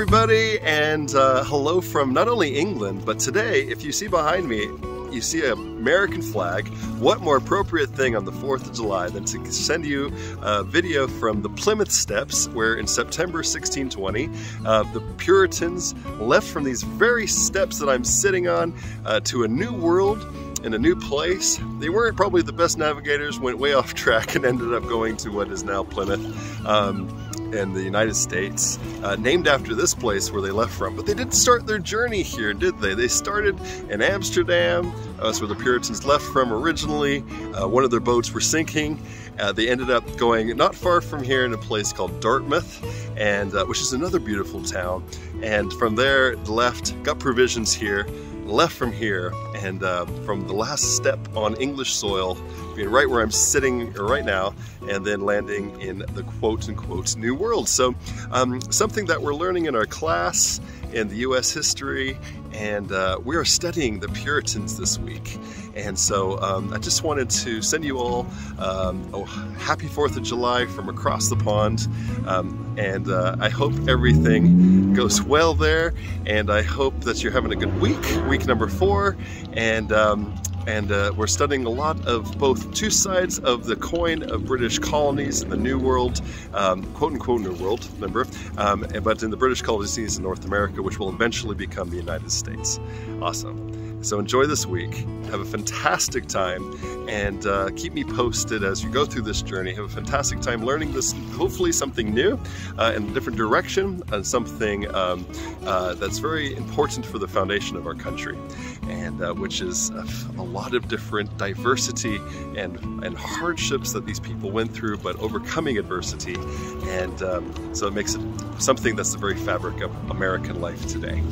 everybody, and uh, hello from not only England, but today, if you see behind me, you see an American flag. What more appropriate thing on the 4th of July than to send you a video from the Plymouth Steps, where in September 1620, uh, the Puritans left from these very steps that I'm sitting on uh, to a new world in a new place. They weren't probably the best navigators, went way off track and ended up going to what is now Plymouth. Um, in the United States, uh, named after this place where they left from. But they didn't start their journey here, did they? They started in Amsterdam, uh, that's where the Puritans left from originally. Uh, one of their boats were sinking. Uh, they ended up going not far from here in a place called Dartmouth, and uh, which is another beautiful town. And from there, left, got provisions here, left from here and uh, from the last step on English soil, being right where I'm sitting right now, and then landing in the quote unquote new world. So, um, something that we're learning in our class in the US history, and uh, we are studying the Puritans this week. And so um, I just wanted to send you all um, a happy 4th of July from across the pond. Um, and uh, I hope everything goes well there. And I hope that you're having a good week, week number four. And um, and uh, we're studying a lot of both two sides of the coin of British colonies in the New World, um, quote unquote New World, remember, um, but in the British colonies in North America, which will eventually become the United States. Awesome. So enjoy this week. Have a fantastic time and uh, keep me posted as you go through this journey. Have a fantastic time learning this, hopefully something new uh, in a different direction and something um, uh, that's very important for the foundation of our country and uh, which is a, a, lot of different diversity and, and hardships that these people went through, but overcoming adversity. And um, so it makes it something that's the very fabric of American life today.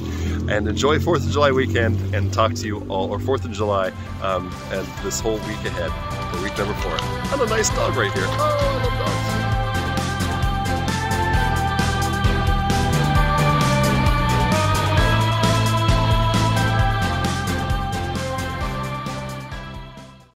And enjoy 4th of July weekend and talk to you all, or 4th of July, um, and this whole week ahead for week number four. And a nice dog right here. Oh, I love dogs.